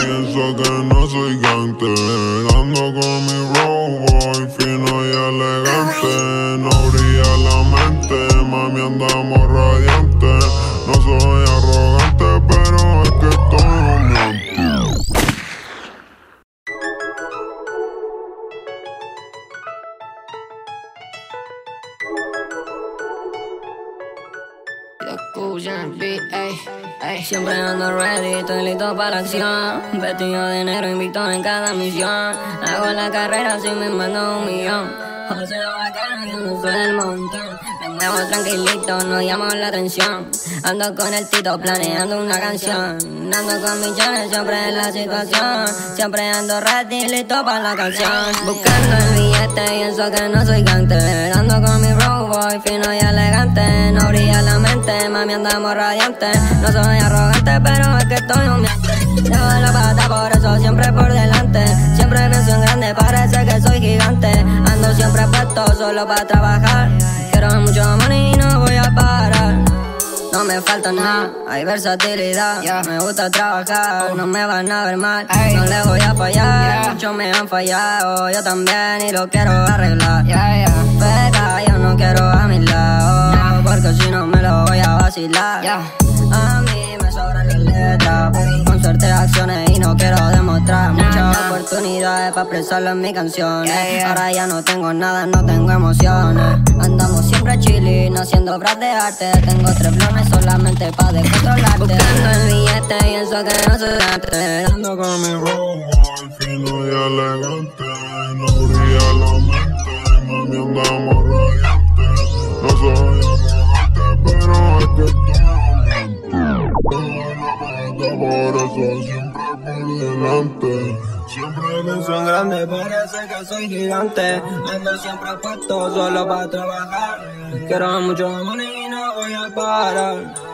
pienso que no soy gante. Dando con mi robo, fino y elegante. No brilla la mente, mami andamos radiante. No soy Siempre ando ready, estoy listo para la acción. Vestido de negro, invito en cada misión. Hago la carrera si me mando un millón. José lo bacano, yo no soy el montón. Me muevo tranquilito, no llamo la atención. Ando con el tito planeando una canción. Ando con millones, siempre en la situación. Siempre ando ready, listo para la canción. Buscando el billete y eso que no soy gante. Ando con mi road boy, fino y elegante. No brilla la mente, mami andamos radiante. No soy arrogante, pero es que estoy humeante. Llevo la pata, por eso siempre por delante. Siempre pienso en grande, parece que soy gigante. Ando siempre puesto solo para trabajar. Quiero mucho money y no voy a parar. No me falta nada, hay versatilidad. Me gusta trabajar, no me van a ver mal. No le voy a fallar, muchos me han fallado. Yo también y lo quiero arreglar. Pega, yo no quiero a mi lado. Porque si no me lo voy a vacilar. A mí me sobran las letras. Con suerte acciones y no quiero. Muchas oportunidades para expresarlo en mi canción. Ahora ya no tengo nada, no tengo emociones. Andamos siempre chilling, haciendo obras de arte. Tengo tres blones solamente para descontrolarte. Buscando el billete y eso que no se date. Ando con mi robo, fino y elegante. No brilla la mente, mami andamos eso siempre por delante. Siempre pienso en grande, Parece que soy gigante. Ando siempre puesto solo para trabajar. Quiero mucho money y no voy a parar.